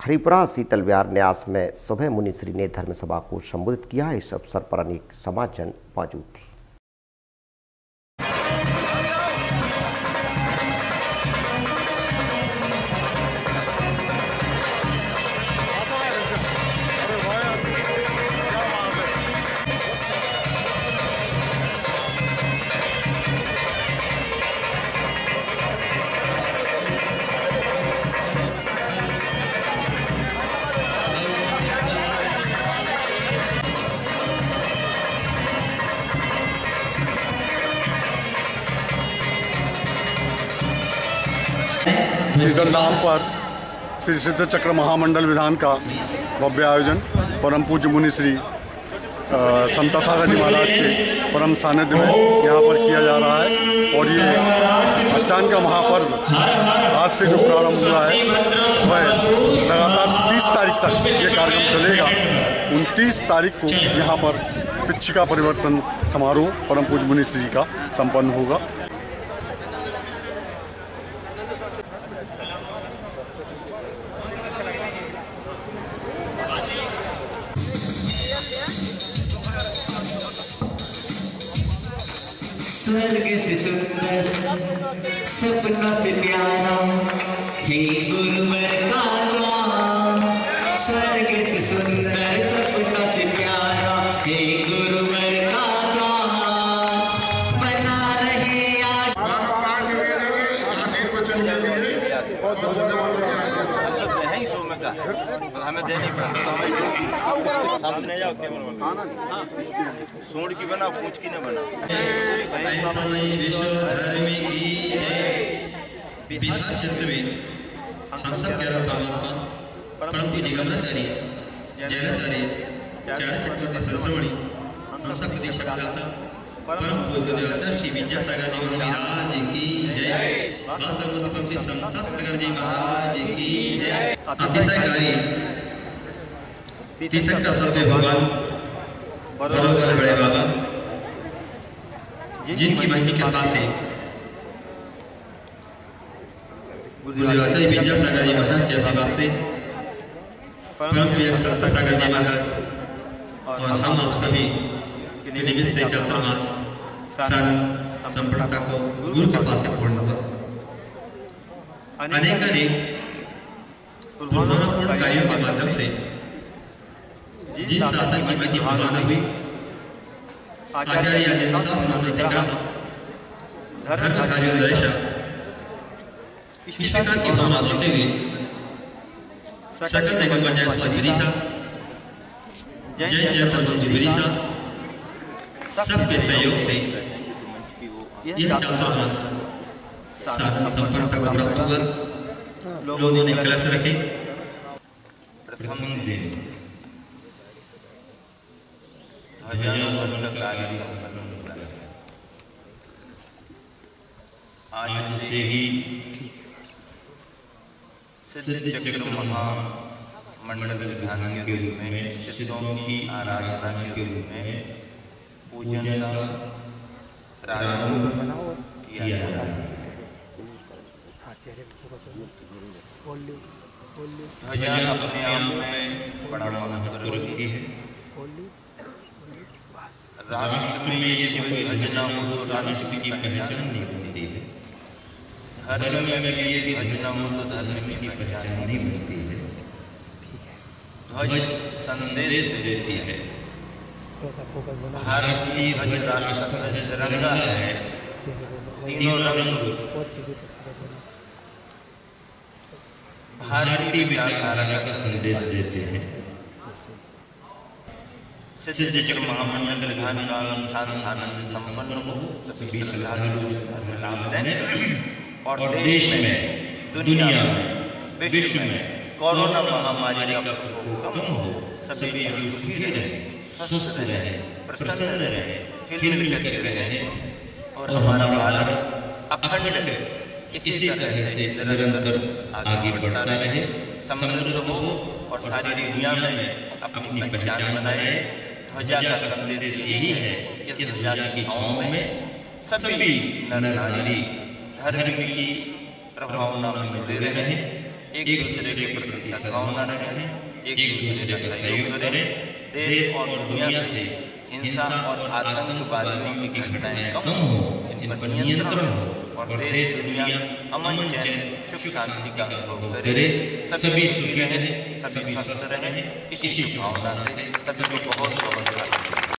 हरिपुरा शीतल विहार न्यास में सुबह मुनिश्री ने धर्म सभा को संबोधित किया। इस अवसर पर अनेक समाजजन मौजूद थे। शीतल धाम पर श्री सिद्ध चक्र महामंडल विधान का भव्य आयोजन, परम पूज्य मुनि श्री समता सागर जी महाराज के परम सानिध्य में यहाँ पर किया जा रहा है। और ये अष्टांग का महापर्व आज से जो प्रारंभ हुआ है, वह लगातार 30 तारीख तक ये कार्यक्रम चलेगा। उनतीस तारीख को यहाँ पर पिच्छिका परिवर्तन समारोह परम पूज्य मुनि श्री का संपन्न होगा। स्वर्ग से सुंदर सपना से प्यारा हे गुरुवर का है ही में का हमें देनी सामने जाओ सूंड की बना पूछ की न बना हम सब ग्यारह परमात्मा परम पूज्य निगमनाचार्य जैनाचार्य चार चक्रवर्ती सरस्वणी हम सब प्रतीक्षा दाता परम पूज्य श्री विद्यासागर जी महाराज की बरोबर बड़े बाबा जिनकी महती कृपा से विद्यासागर जी महाराज के आशीर्वाद से परम प्रिय संत सागर जी महाराज और हम आप सभी निमित्त से चातुर्मास सन संपूर्णता को गुरु कृपा से पूर्ण अनेक कार्यों के माध्यम से जिस शासन की भावना हुई, आचार्य धर्म कार्य इस प्रकार की भावना होते हुए सकल विदिशा जय जय परमंजु सबके सहयोग से यह चातुर्मास साधन संपन्न का प्राप्त हुआ लोगों ने कलश रखे। प्रथम दिन। आज से ही मंडल के रूप में, सिद्धों की आराधना के रूप में पूजन का प्रारंभ किया जा रहा है। ध्वजा अपने आप में बड़ा महत्व रखती है। राष्ट्र में यदि कोई ध्वज न हो तो राष्ट्र की पहचान नहीं बनती है। धर्म में यदि ध्वज न हो तो धर्म की पहचान नहीं बनती है। ध्वज संदेश देती है। भारतीय ध्वज राष्ट्र ध्वज तिरंगा है। तीनों रंग भारतीय विचारधारा का संदेश देते हैं। सिद्ध चक्र महामंडल विधान का अनुष्ठान संपन्न हो सभी श्रद्धालु धर्म लाभ दें और देश में दुनिया में विश्व में कोरोना महामारी का प्रकोप कम हो सभी सुखी रहे स्वस्थ रहे प्रसन्न रहे हिल मिल करके रहे। और हमारा भारत अखंड इसी तरह से निरंतर आगे बढ़ता रहे समृद्ध हो और सारी दुनिया में अपनी पहचान बनाए। ध्वजा का संदेश यही है कि इस ध्वजा की छांव में सभी नर नारी धर्म की प्रभावना में मिलते रहे एक दूसरे के प्रति सद्भावना रखें एक दूसरे का सहयोग करें। देश और दुनिया से हिंसा और आतंकवादियों की घटनाएँ कम हो इन पर नियंत्रण हो। और देश दुनिया अमन चैन सुख शांति का अनुभव करे। सभी सुखी रहे सभी स्वस्थ रहे इसी शुभकामना से सभी को बहुत बहुत